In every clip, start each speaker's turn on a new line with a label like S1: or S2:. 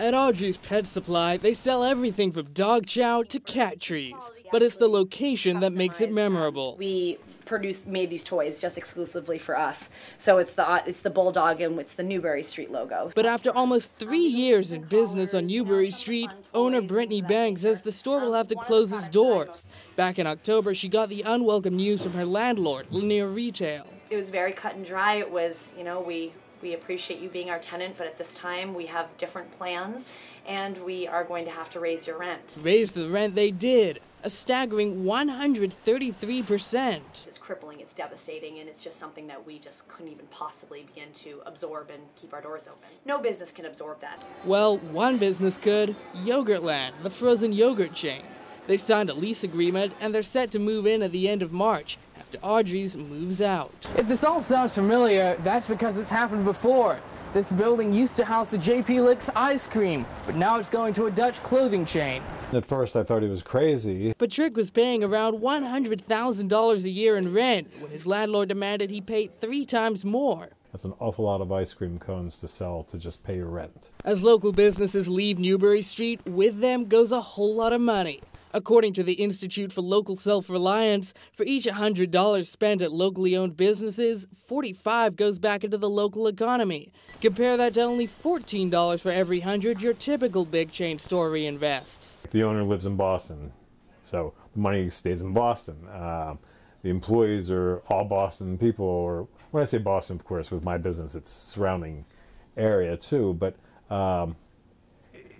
S1: At Audrey's Pet Supply, they sell everything from dog chow to cat trees. But it's the location that makes it memorable.
S2: We produced made these toys just exclusively for us. So it's the it's the bulldog and it's the Newbury Street logo.
S1: But after almost three years in business on Newbury Street, owner Brittany Banks says the store will have to close its doors. Back in October, she got the unwelcome news from her landlord, Lanier Retail.
S2: It was very cut and dry. It was, you know, we we appreciate you being our tenant, but at this time we have different plans and we are going to have to raise your rent.
S1: Raise the rent they did, a staggering 133%.
S2: It's crippling, it's devastating, and it's just something that we just couldn't even possibly begin to absorb and keep our doors open. No business can absorb that.
S1: Well, one business could Yogurtland, the frozen yogurt chain. They signed a lease agreement and they're set to move in at the end of March Audrey's moves out. If this all sounds familiar, that's because it's happened before. This building used to house the JP Licks ice cream, but now it's going to a Dutch clothing chain.
S3: At first, I thought he was crazy.
S1: Patrick was paying around $100,000 a year in rent when his landlord demanded he pay three times more.
S3: That's an awful lot of ice cream cones to sell to just pay your rent.
S1: As local businesses leave Newbury Street, with them goes a whole lot of money. According to the Institute for Local Self-Reliance, for each $100 spent at locally owned businesses, 45 goes back into the local economy. Compare that to only $14 for every 100 your typical big chain store reinvests.
S3: The owner lives in Boston, so the money stays in Boston. Uh, the employees are all Boston people, or when I say Boston, of course, with my business, it's surrounding area too, but um,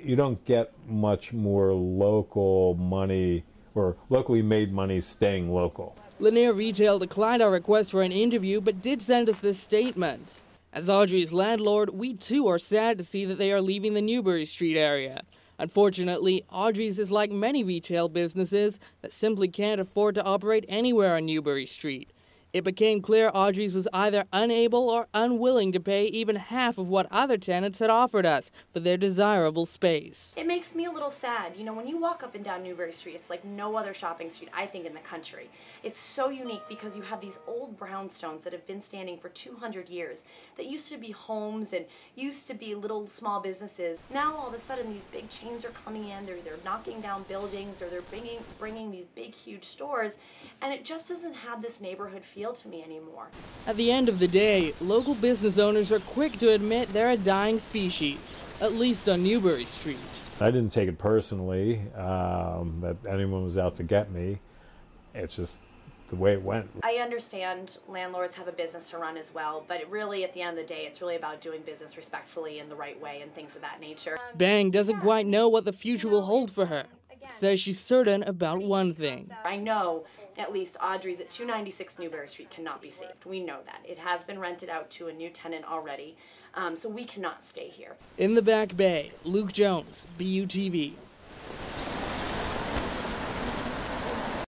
S3: you don't get much more local money or locally made money staying local.
S1: Lanier Retail declined our request for an interview but did send us this statement. As Audrey's landlord, we too are sad to see that they are leaving the Newbury Street area. Unfortunately, Audrey's is like many retail businesses that simply can't afford to operate anywhere on Newbury Street. It became clear Audrey's was either unable or unwilling to pay even half of what other tenants had offered us for their desirable space.
S2: It makes me a little sad. You know, when you walk up and down Newbury Street, it's like no other shopping street, I think, in the country. It's so unique because you have these old brownstones that have been standing for 200 years that used to be homes and used to be little small businesses. Now all of a sudden these big chains are coming in, they're, they're knocking down buildings or they're bringing, bringing these big huge stores and it just doesn't have this neighborhood feel appeal to me anymore.
S1: At the end of the day, local business owners are quick to admit they're a dying species, at least on Newbury Street.
S3: I didn't take it personally um, that anyone was out to get me. It's just the way it went.
S2: I understand landlords have a business to run as well, but really at the end of the day, it's really about doing business respectfully in the right way and things of that nature.
S1: Banks doesn't quite know what the future will hold for her. Says she's certain about one thing.
S2: I know at least Audrey's at 296 Newbury Street cannot be saved. We know that. It has been rented out to a new tenant already, um, so we cannot stay here.
S1: In the Back Bay, Luke Jones, BUTV.